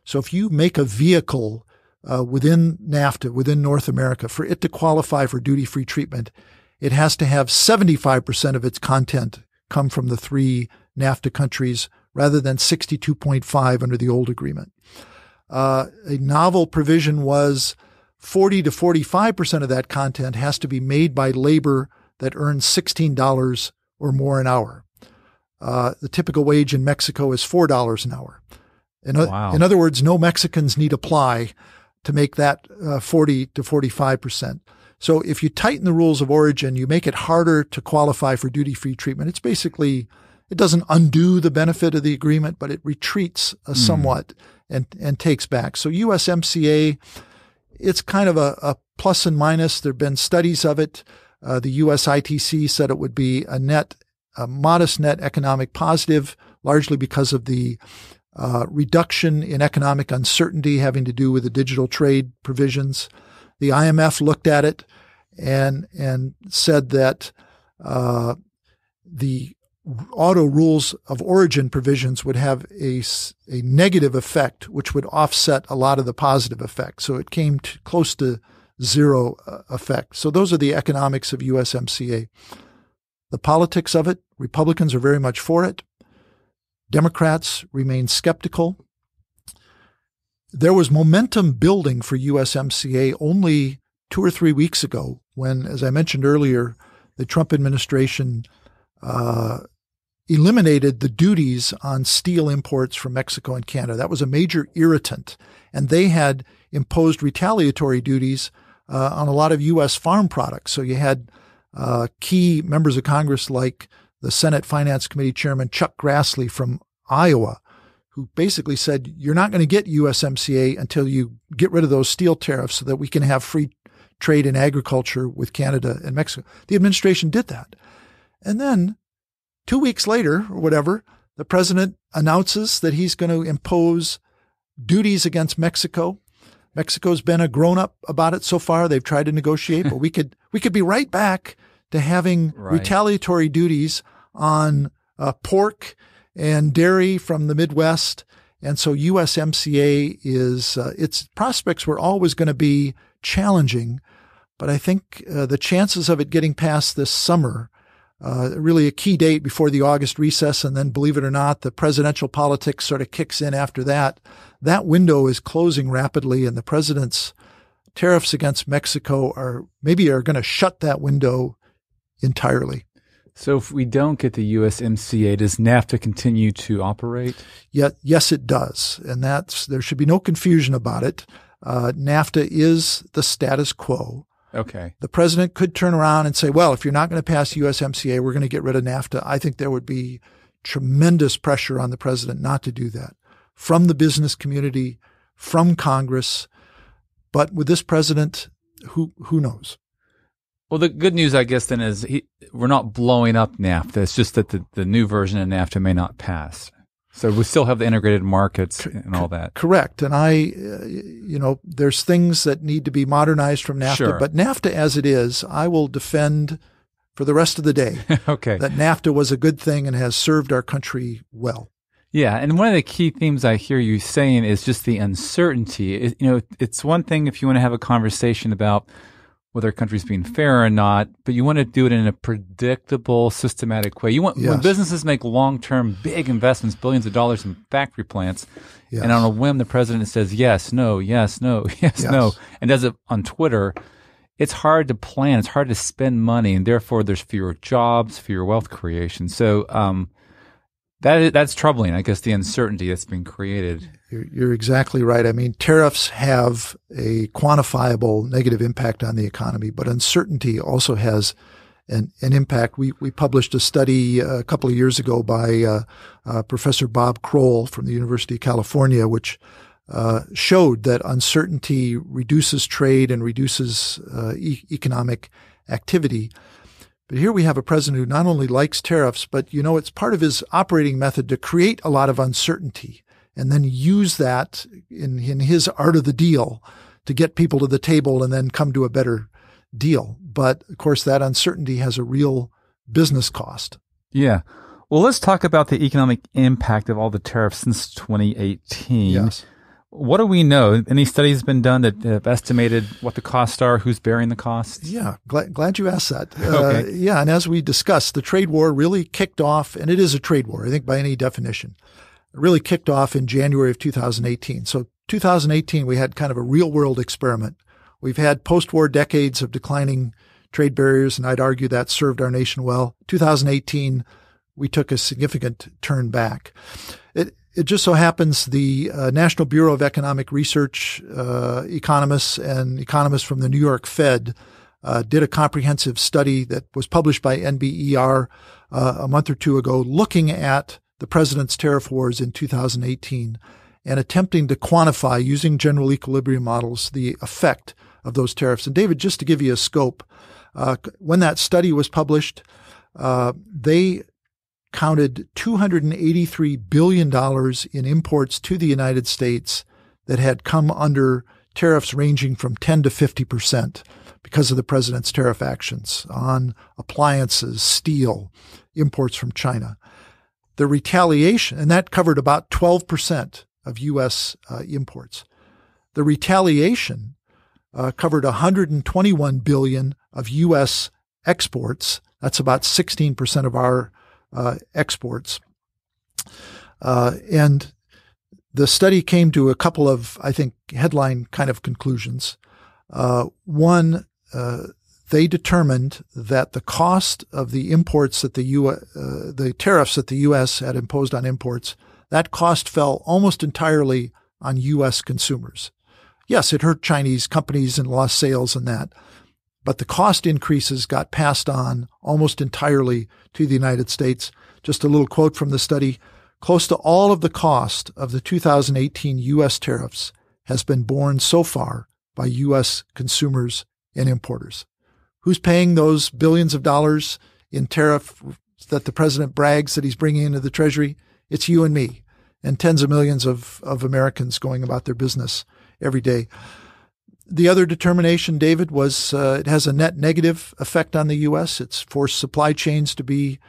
So if you make a vehicle uh, within NAFTA, within North America, for it to qualify for duty free treatment, it has to have 75% of its content come from the three NAFTA countries rather than 62.5 under the old agreement. Uh, a novel provision was 40 to 45% of that content has to be made by labor that earns $16 or more an hour. Uh, the typical wage in Mexico is $4 an hour. In, wow. in other words, no Mexicans need apply to make that uh, 40 to 45%. So if you tighten the rules of origin, you make it harder to qualify for duty free treatment. It's basically, it doesn't undo the benefit of the agreement, but it retreats uh, mm. somewhat and, and takes back. So USMCA it's kind of a, a plus and minus. There have been studies of it. Uh, the US ITC said it would be a net, a modest net economic positive, largely because of the uh, reduction in economic uncertainty having to do with the digital trade provisions. The IMF looked at it and and said that uh, the auto rules of origin provisions would have a, a negative effect, which would offset a lot of the positive effects. So it came to close to zero uh, effect. So those are the economics of USMCA. The politics of it, Republicans are very much for it. Democrats remain skeptical. There was momentum building for USMCA only two or three weeks ago when, as I mentioned earlier, the Trump administration uh, eliminated the duties on steel imports from Mexico and Canada. That was a major irritant. And they had imposed retaliatory duties uh, on a lot of U.S. farm products. So you had uh, key members of Congress like the Senate Finance Committee Chairman Chuck Grassley from Iowa, who basically said, You're not going to get USMCA until you get rid of those steel tariffs so that we can have free trade in agriculture with Canada and Mexico. The administration did that. And then Two weeks later, or whatever, the president announces that he's going to impose duties against Mexico. Mexico's been a grown up about it so far. They've tried to negotiate, but we could we could be right back to having right. retaliatory duties on uh, pork and dairy from the Midwest. And so USMCA is uh, its prospects were always going to be challenging, but I think uh, the chances of it getting passed this summer uh, really a key date before the August recess. And then, believe it or not, the presidential politics sort of kicks in after that. That window is closing rapidly, and the president's tariffs against Mexico are maybe are going to shut that window entirely. So, if we don't get the USMCA, does NAFTA continue to operate? Yeah, yes, it does, and that's there should be no confusion about it. Uh, NAFTA is the status quo. Okay. The president could turn around and say, well, if you're not going to pass USMCA, we're going to get rid of NAFTA. I think there would be tremendous pressure on the president not to do that from the business community, from Congress. But with this president, who who knows? Well, the good news, I guess, then is he, we're not blowing up NAFTA. It's just that the, the new version of NAFTA may not pass. So we still have the integrated markets and all that. Correct. And I, uh, you know, there's things that need to be modernized from NAFTA, Sure. but NAFTA as it is, I will defend for the rest of the day okay. that NAFTA was a good thing and has served our country well. Yeah, and one of the key themes I hear you saying is just the uncertainty. It, you know, it's one thing if you want to have a conversation about whether a country's being fair or not, but you want to do it in a predictable, systematic way. You want when businesses make long-term, big investments, billions of dollars in factory plants, Yes. and on a whim, the president says yes, no, yes, no, yes, Yes. no, and does it on Twitter. It's hard to plan. It's hard to spend money, and therefore there's fewer jobs, fewer wealth creation. So um, that is, that's troubling. I guess the uncertainty that's been created. You're, you're exactly right. I mean, tariffs have a quantifiable negative impact on the economy, but uncertainty also has an, an impact. We, we published a study uh, a couple of years ago by uh, uh, Professor Bob Krol from the University of California, which uh, showed that uncertainty reduces trade and reduces uh, e- economic activity. But here we have a president who not only likes tariffs, but you know, it's part of his operating method to create a lot of uncertainty and then use that in, in his art of the deal to get people to the table and then come to a better deal. But of course, that uncertainty has a real business cost. Yeah. Well, let's talk about the economic impact of all the tariffs since 2018. Yes. What do we know? Any studies been done that have estimated what the costs are? Who's bearing the costs? Yeah, glad, glad you asked that. Okay. Uh, yeah, and as we discussed, the trade war really kicked off, and it is a trade war, I think, by any definition. It really kicked off in January of 2018. So 2018, we had kind of a real world experiment. We've had post-war decades of declining trade barriers, and I'd argue that served our nation well. 2018, we took a significant turn back. It, just so happens the uh, National Bureau of Economic Research uh, economists and economists from the New York Fed uh, did a comprehensive study that was published by NBER uh, a month or two ago, looking at the president's tariff wars in 2018 and attempting to quantify using general equilibrium models the effect of those tariffs. And David, just to give you a scope, uh, when that study was published, uh, they counted $283 billion in imports to the United States that had come under tariffs ranging from 10 to 50 percent because of the president's tariff actions on appliances, steel, imports from China. The retaliation, and that covered about 12 percent of U.S. Uh, imports. The retaliation uh, covered 121 billion of U.S. exports. That's about 16 percent of our exports. Uh, and the study came to a couple of, I think, headline kind of conclusions. Uh, one, uh, they determined that the cost of the imports that the U, uh, the tariffs that the U.S. had imposed on imports, that cost fell almost entirely on U.S. consumers. Yes, it hurt Chinese companies and lost sales and that, but the cost increases got passed on almost entirely to the United States. Just a little quote from the study. Close to all of the cost of the 2018 U.S. tariffs has been borne so far by U.S. consumers and importers. Who's paying those billions of dollars in tariff that the president brags that he's bringing into the treasury? It's you and me and tens of millions of, of Americans going about their business every day. The other determination, David, was uh, it has a net negative effect on the U.S. It's forced supply chains to be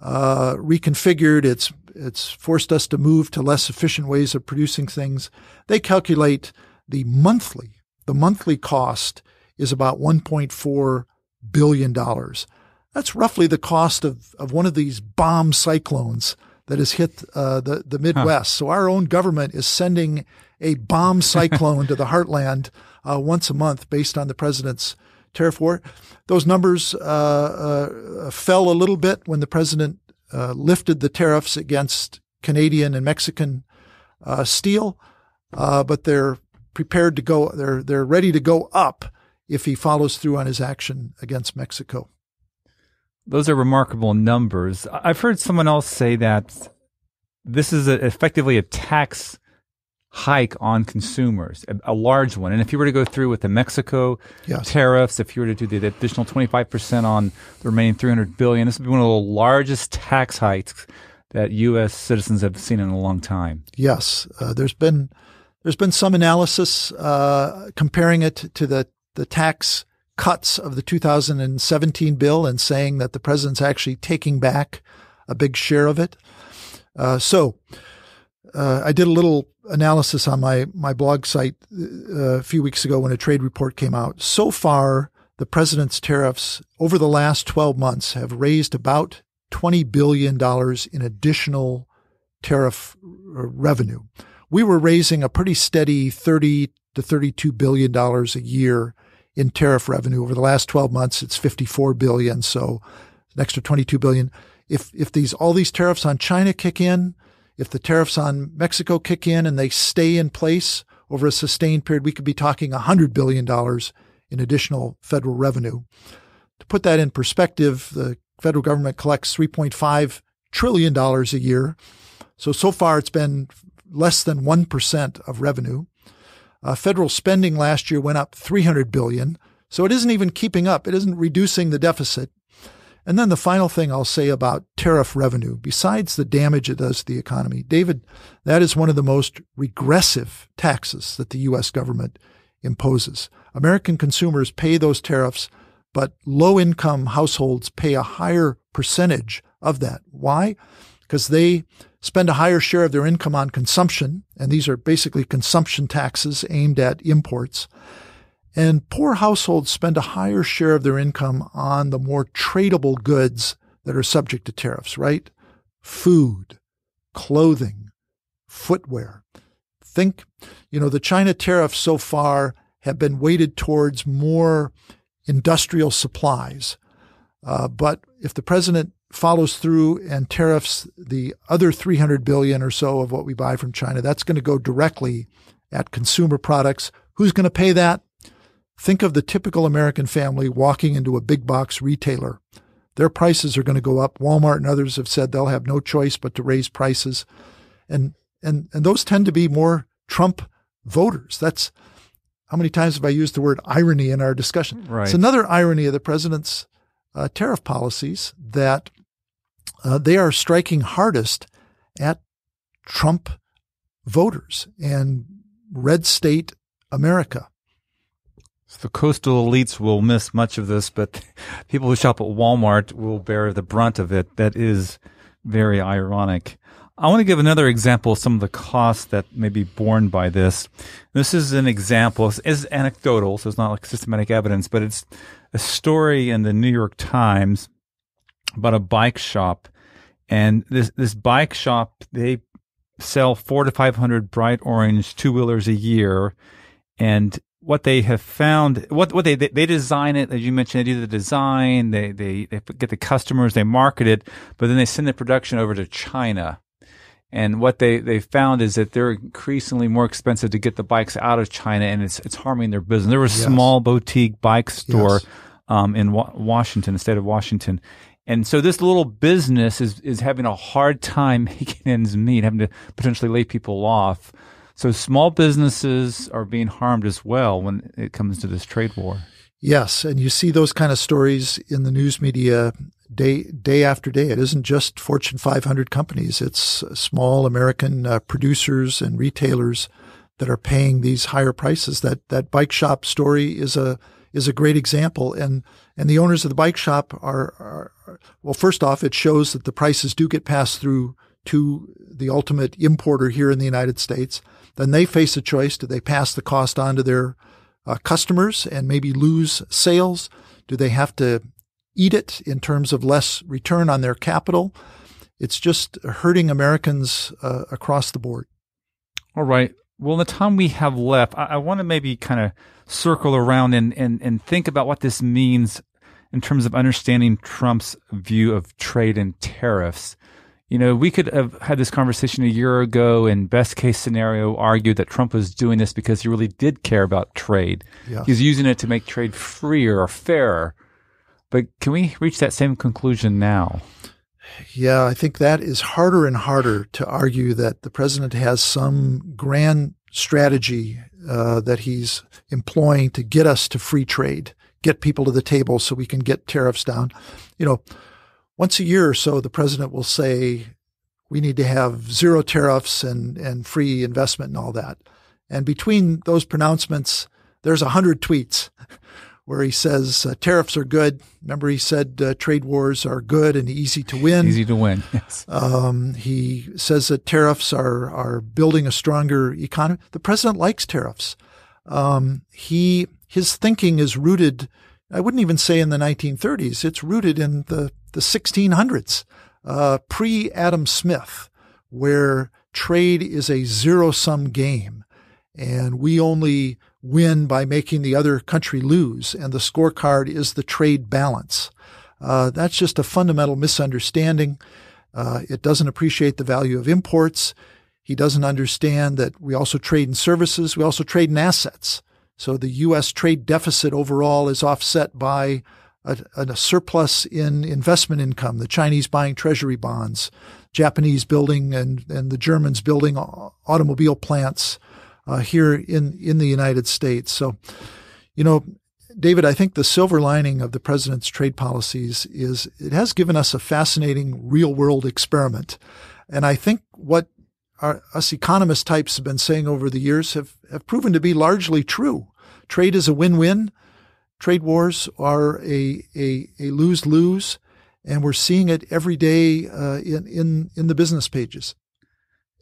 uh, reconfigured. It's it's forced us to move to less efficient ways of producing things. They calculate the monthly the monthly cost is about 1.4 billion dollars. That's roughly the cost of, of one of these bomb cyclones that has hit uh, the the Midwest. So our own government is sending a bomb cyclone to the heartland uh, once a month, based on the president's tariff war. Those numbers uh, uh, fell a little bit when the president uh, lifted the tariffs against Canadian and Mexican uh, steel, but they're prepared to go. They're they're ready to go up if he follows through on his action against Mexico. Those are remarkable numbers. I've heard someone else say that this is a, effectively a tax hike on consumers, a, a, large one. And if you were to go through with the Mexico yes. tariffs, if you were to do the additional 25% on the remaining 300 billion, this would be one of the largest tax hikes that U.S. citizens have seen in a long time. Yes, uh, there's been there's been some analysis uh, comparing it to the the tax cuts of the 2017 bill and saying that the president's actually taking back a big share of it. Uh, so uh, I did a little analysis on my my blog site uh, a few weeks ago when a trade report came out. So far, the president's tariffs over the last 12 months have raised about 20 billion dollars in additional tariff uh, revenue. We were raising a pretty steady 30 to 32 billion dollars a year in tariff revenue over the last 12 months. It's 54 billion, so an extra 22 billion. If if these all these tariffs on China kick in, if the tariffs on Mexico kick in and they stay in place over a sustained period, we could be talking $100 billion in additional federal revenue. To put that in perspective, the federal government collects $3.5 trillion a year. So, so far it's been less than 1% of revenue. Uh, federal spending last year went up 300 billion. So it isn't even keeping up. It isn't reducing the deficit. And then the final thing I'll say about tariff revenue, besides the damage it does to the economy, David, that is one of the most regressive taxes that the U.S. government imposes. American consumers pay those tariffs, but low income households pay a higher percentage of that. Why? Because they spend a higher share of their income on consumption, and these are basically consumption taxes aimed at imports. And poor households spend a higher share of their income on the more tradable goods that are subject to tariffs, right? Food, clothing, footwear. Think, you know, the China tariffs so far have been weighted towards more industrial supplies. Uh, but if the president follows through and tariffs the other 300 billion or so of what we buy from China, that's going to go directly at consumer products. Who's going to pay that? Think of the typical American family walking into a big box retailer. Their prices are going to go up. Walmart and others have said they'll have no choice but to raise prices. And and and those tend to be more Trump voters. That's how many times have I used the word irony in our discussion? Right. It's another irony of the president's uh, tariff policies that uh, they are striking hardest at Trump voters and red state America. The coastal elites will miss much of this, but people who shop at Walmart will bear the brunt of it. That is very ironic. I want to give another example of some of the costs that may be borne by this. This is an example. It's anecdotal, so it's not like systematic evidence, but it's a story in the New York Times about a bike shop. And this, this bike shop, they sell four to 500 bright orange two wheelers a year. And what they have found, what what they they design it as you mentioned, they do the design, they they they get the customers, they market it, but then they send the production over to China. And what they, they found is that they're increasingly more expensive to get the bikes out of China, and it's it's harming their business. There was a yes. small boutique bike store yes. um, in wa- Washington, the state of Washington, and so this little business is is having a hard time making ends meet, having to potentially lay people off. So small businesses are being harmed as well when it comes to this trade war. Yes, and you see those kind of stories in the news media day day after day. It isn't just Fortune 500 companies; it's small American uh, producers and retailers that are paying these higher prices. That that bike shop story is a is a great example, and and the owners of the bike shop are, are well. First off, it shows that the prices do get passed through to the ultimate importer here in the United States then they face a choice. Do they pass the cost on to their uh, customers and maybe lose sales? Do they have to eat it in terms of less return on their capital? It's just hurting Americans uh, across the board. All right. Well, in the time we have left, I, I want to maybe kind of circle around and, and, and think about what this means in terms of understanding Trump's view of trade and tariffs. You know, we could have had this conversation a year ago and best case scenario argued that Trump was doing this because he really did care about trade. Yeah. He's using it to make trade freer or fairer. But can we reach that same conclusion now? Yeah, I think that is harder and harder to argue that the president has some grand strategy uh, that he's employing to get us to free trade, get people to the table so we can get tariffs down. You know, once a year or so, the president will say, we need to have zero tariffs and, and free investment and all that. And between those pronouncements, there's a hundred tweets where he says uh, tariffs are good. Remember, he said uh, trade wars are good and easy to win. Easy to win. Yes. Um, he says that tariffs are are building a stronger economy. The president likes tariffs. Um, he his thinking is rooted. I wouldn't even say in the 1930s. It's rooted in the the 1600s, uh, pre Adam Smith, where trade is a zero sum game, and we only win by making the other country lose, and the scorecard is the trade balance. Uh, that's just a fundamental misunderstanding. Uh, it doesn't appreciate the value of imports. He doesn't understand that we also trade in services. We also trade in assets. So the U.S. trade deficit overall is offset by a, a surplus in investment income, the Chinese buying treasury bonds, Japanese building and, and the Germans building automobile plants, uh, here in in the United States. So, you know, David, I think the silver lining of the president's trade policies is it has given us a fascinating real world experiment, and I think what our, us economist types have been saying over the years have have proven to be largely true. Trade is a win win. Trade wars are a a, a lose lose, and we're seeing it every day uh, in in in the business pages.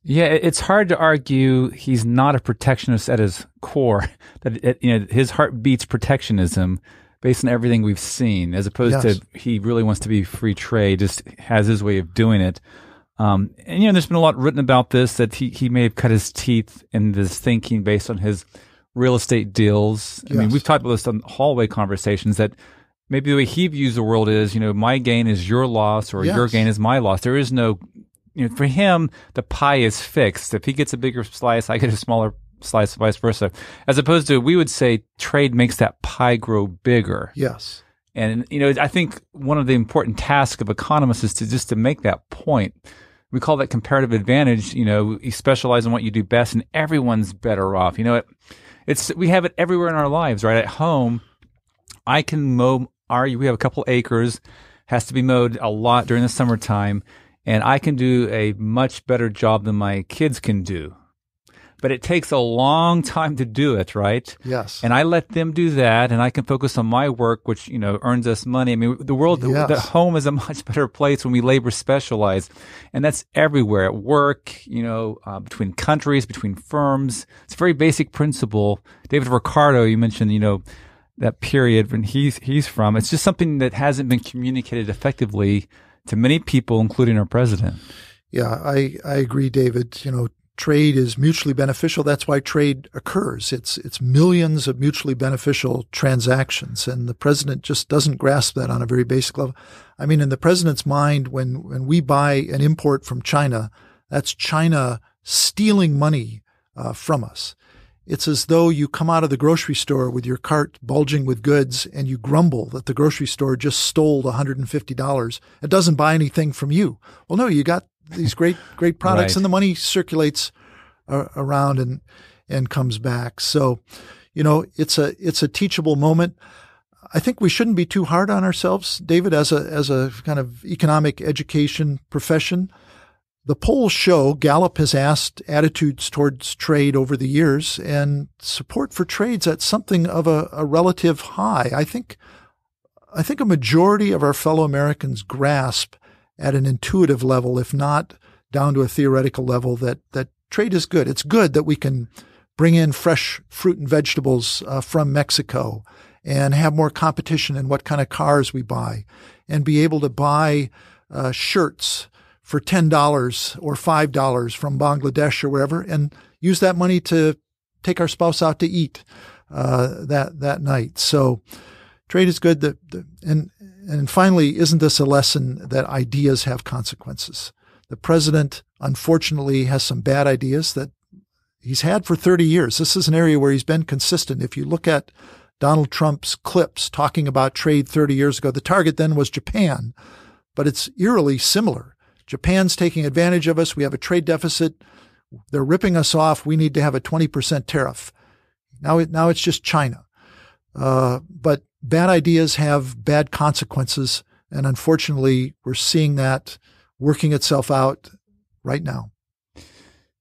Yeah, it's hard to argue he's not a protectionist at his core. That it, you know his heart beats protectionism based on everything we've seen, as opposed yes. to he really wants to be free trade. Just has his way of doing it. Um, and you know, there's been a lot written about this that he he may have cut his teeth in this thinking based on his real estate deals. I mean, we've talked about this on hallway conversations that maybe the way he views the world is, you know, my gain is your loss or yes. your gain is my loss. There is no you know, for him, the pie is fixed. If he gets a bigger slice, I get a smaller slice, vice versa. As opposed to, we would say trade makes that pie grow bigger. Yes. And, you know, I think one of the important tasks of economists is to just to make that point. We call that comparative advantage. You know, you specialize in what you do best and everyone's better off. You know, it, it's, we have it everywhere in our lives, right? At home, I can mow our, we have a couple acres, has to be mowed a lot during the summertime and I can do a much better job than my kids can do. But it takes a long time to do it, right? Yes. And I let them do that, and I can focus on my work, which you know earns us money. I mean, the world, yes. the, home is a much better place when we labor specialize, and that's everywhere at work. You know, uh, between countries, between firms. It's a very basic principle. David Ricardo, you mentioned, you know, that period when he's he's from. It's just something that hasn't been communicated effectively to many people, including our president. Yeah, I, I agree, David. You know, trade is mutually beneficial. That's why trade occurs. It's it's millions of mutually beneficial transactions, and the president just doesn't grasp that on a very basic level. I mean, in the president's mind, when when we buy an import from China, that's China stealing money uh, from us. It's as though you come out of the grocery store with your cart bulging with goods and you grumble that the grocery store just stole $150. and doesn't buy anything from you. Well, no, you got these great, great products right. and the money circulates uh, around and, and comes back. So, you know, it's a, it's a teachable moment. I think we shouldn't be too hard on ourselves, David, as a, as a kind of economic education profession. The polls show Gallup has asked attitudes towards trade over the years, and support for trade's at something of a, a relative high. I think, I think a majority of our fellow Americans grasp at an intuitive level, if not down to a theoretical level, that that trade is good. It's good that we can bring in fresh fruit and vegetables uh, from Mexico and have more competition in what kind of cars we buy, and be able to buy uh, shirts for $10 or $5 from Bangladesh or wherever and use that money to take our spouse out to eat uh, that that night. So trade is good. That, and and finally, isn't this a lesson that ideas have consequences? The president, unfortunately, has some bad ideas that he's had for 30 years. This is an area where he's been consistent. If you look at Donald Trump's clips talking about trade 30 years ago, the target then was Japan, but it's eerily similar. Japan's taking advantage of us. We have a trade deficit. they're ripping us off. We need to have a 20% tariff. Now, now it's just China. Uh, but bad ideas have bad consequences. And unfortunately, we're seeing that working itself out right now.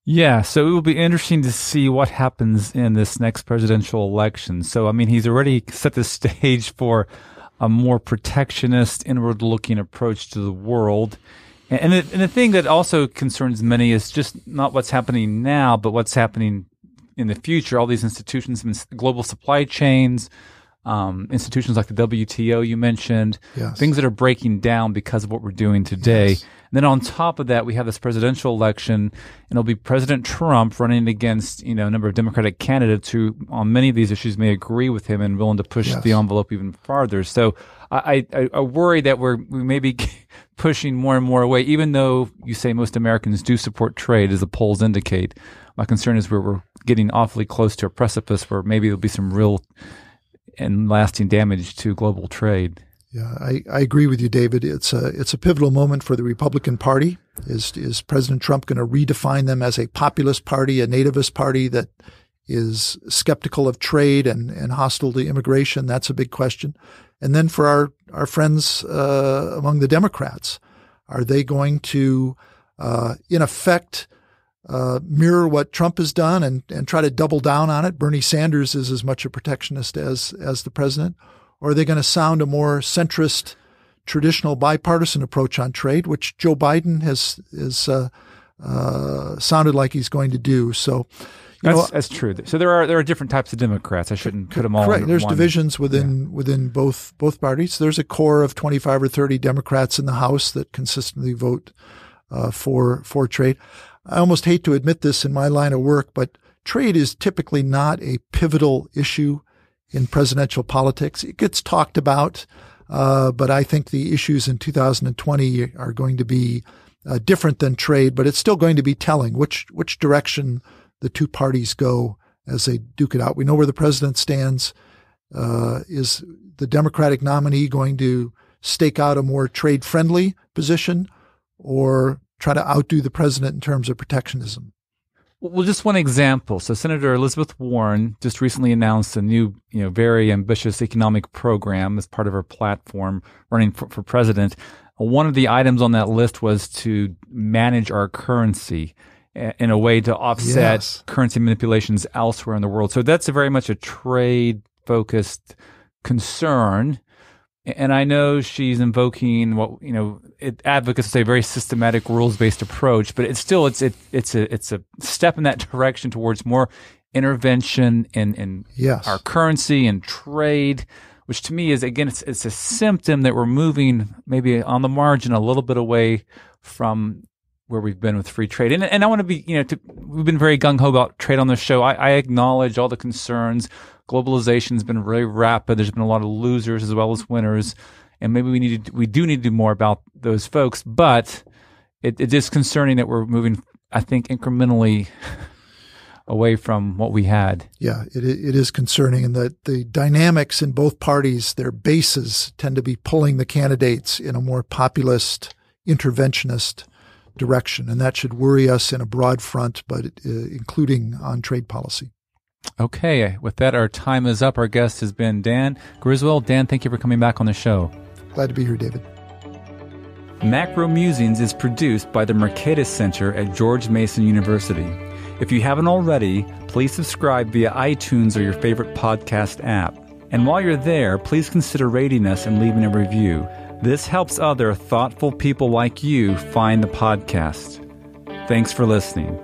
Yeah, so it will be interesting to see what happens in this next presidential election. So, I mean, he's already set the stage for a more protectionist, inward looking approach to the world. And the, and the thing that also concerns many is just not what's happening now, but what's happening in the future. All these institutions, global supply chains, um, institutions like the WTO you mentioned, yes. things that are breaking down because of what we're doing today. Yes. And then on top of that, we have this presidential election, and it'll be President Trump running against you know a number of Democratic candidates who, on many of these issues, may agree with him and willing to push yes. the envelope even farther. So I, I, I worry that we're we may be pushing more and more away, even though you say most Americans do support trade, as the polls indicate. My concern is we're, we're getting awfully close to a precipice where maybe there'll be some real and lasting damage to global trade. Yeah, I, I agree with you, David. It's a it's a pivotal moment for the Republican Party. Is is President Trump going to redefine them as a populist party, a nativist party that is skeptical of trade and, and hostile to immigration? That's a big question. And then for our our friends uh, among the Democrats, are they going to, uh, in effect, uh, mirror what Trump has done and, and try to double down on it. Bernie Sanders is as much a protectionist as as the president. Or are they going to sound a more centrist, traditional bipartisan approach on trade, which Joe Biden has is uh, uh, sounded like he's going to do? So. That's, know, that's true. So there are there are different types of Democrats. I shouldn't put them all. Correct. There's one. divisions within yeah. within both both parties. There's a core of 25 or 30 Democrats in the House that consistently vote uh, for for trade. I almost hate to admit this in my line of work, but trade is typically not a pivotal issue in presidential politics. It gets talked about, uh, but I think the issues in 2020 are going to be uh, different than trade, but it's still going to be telling which which direction the two parties go as they duke it out. We know where the president stands. Uh, is the Democratic nominee going to stake out a more trade friendly position, or try to outdo the president in terms of protectionism. Well, just one example. So Senator Elizabeth Warren just recently announced a new, you know, very ambitious economic program as part of her platform running for, for president. One of the items on that list was to manage our currency eh, in a way to offset yes. currency manipulations elsewhere in the world. So that's very much a trade focused concern. And I know she's invoking what you know it, advocates say a very systematic rules based approach, but it's still it's it, it's a it's a step in that direction towards more intervention in in yes. our currency and trade, which to me is again it's it's a symptom that we're moving maybe on the margin a little bit away from where we've been with free trade. And and I want to be you know to, we've been very gung ho about trade on this show. I, I acknowledge all the concerns globalization has been very rapid. There's been a lot of losers as well as winners, and maybe we need to, we do need to do more about those folks. But it, it is concerning that we're moving, I think, incrementally away from what we had. Yeah, it it is concerning, and that the dynamics in both parties, their bases tend to be pulling the candidates in a more populist, interventionist direction, and that should worry us in a broad front, but uh, including on trade policy. Okay, with that, our time is up. Our guest has been Dan Griswold. Dan, thank you for coming back on the show. Glad to be here, David. Macro Musings is produced by the Mercatus Center at George Mason University. If you haven't already, please subscribe via iTunes or your favorite podcast app. And while you're there, please consider rating us and leaving a review. This helps other thoughtful people like you find the podcast. Thanks for listening.